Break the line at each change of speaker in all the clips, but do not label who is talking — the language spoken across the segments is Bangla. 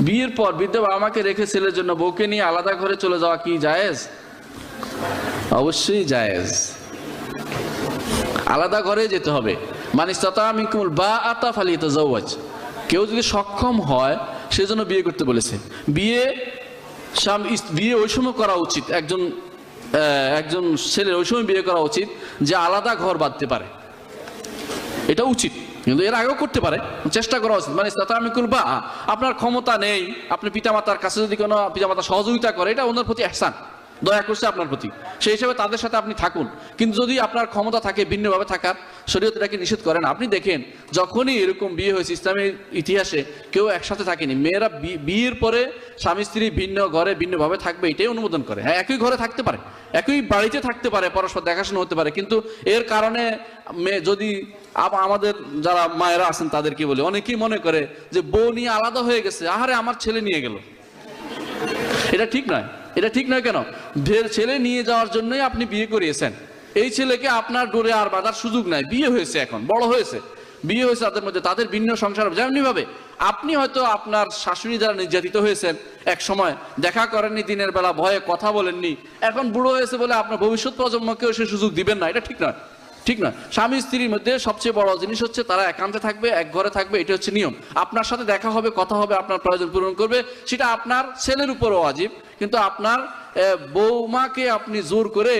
বিয়ের পর বৃদ্ধ বাবা মাকে রেখে ছেলের জন্য বউকে নিয়ে আলাদা ঘরে চলে যাওয়া কি জায়েজ? অবশ্যই জায়েজ। আলাদা ঘরে যেতে হবে। মানে বা আতা ফালিয়ে জওয়াজ কেউ যদি সক্ষম হয় সেজন্য বিয়ে করতে বলেছে। বিয়ে বিয়ে ওই সময় করা উচিত। একজন একজন ছেলের ওই সময় বিয়ে করা উচিত যে আলাদা ঘর বাঁধতে পারে। এটা উচিত। কিন্তু এর আগেও করতে পারে। চেষ্টা করা উচিত। মানে আমি বা আপনার ক্ষমতা নেই, আপনি পিতামাতার কাছে যদি কোনো পিতামাতা সহযোগিতা করে, এটা ওনার প্রতি এহসান। দয়া করছে আপনার প্রতি। সেই হিসেবে তাদের সাথে আপনি থাকুন। কিন্তু যদি আপনার ক্ষমতা থাকে, ভিন্নভাবে থাকার, শরীয়ত এটাকে নিষেধ করেন। আপনি দেখেন, যখনই এরকম বিয়ে হয়েছে ইসলামের ইতিহাসে, কেউ একসাথে থাকেনি। মেয়েরা বিয়ের পরে স্বামী, স্ত্রী ভিন্ন ঘরে ভিন্নভাবে থাকবে, এটাই অনুমোদন করে। হ্যাঁ একই ঘরে থাকতে পারে, একই বাড়িতে থাকতে পারে, পরস্পর দেখাশোনা হতে পারে, কিন্তু এর কারণে মেয়ে যদি আমাদের যারা মায়েরা আছেন, তাদেরকে বলে, অনেকেই মনে করে যে বউ নিয়ে আলাদা হয়ে গেছে, আহারে আমার ছেলে নিয়ে গেল। এটা ঠিক নয়। এটা ঠিক নয় কেন? ছেলে নিয়ে যাওয়ার জন্যই আপনি বিয়ে করিয়েছেন। এই ছেলেকে আপনার ডোরে আর বাঁধার সুযোগ নাই। বিয়ে হয়েছে এখন, বড় হয়েছে। বিয়ে হয়েছে তাদের মধ্যে, তাদের ভিন্ন সংসার যেমনিভাবে যেমনি ভাবে আপনি হয়তো আপনার শাশুড়ি দ্বারা নির্যাতিত হয়েছেন এক সময়, দেখা করেননি দিনের বেলা, ভয়ে কথা বলেননি। এখন বুড়ো হয়েছে বলে আপনার ভবিষ্যৎ প্রজন্মকেও সে সুযোগ দিবেন না। এটা ঠিক নয়। ঠিক না? স্বামী স্ত্রীর মধ্যে সবচেয়ে বড় জিনিস হচ্ছে তারা একান্তে থাকবে, এক ঘরে থাকবে এটা হচ্ছে নিয়ম। আপনার সাথে দেখা হবে, কথা হবে, আপনার প্রয়োজন পূরণ করবে। সেটা আপনার ছেলের উপরও অজীব, কিন্তু আপনার বৌমাকে আপনি জোর করে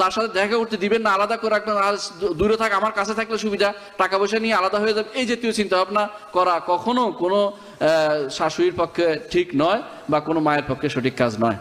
তার সাথে দেখা করতে দিবেন না, আলাদা করে রাখবেন আর দূরে থাক, আমার কাছে থাকলে সুবিধা, টাকা পয়সা নিয়ে আলাদা হয়ে যাবে, এই জাতীয় চিন্তা ভাবনা করা কখনো কোনো শাশুড়ির পক্ষে ঠিক নয় বা কোনো মায়ের পক্ষে সঠিক কাজ নয়।